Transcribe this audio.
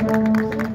います。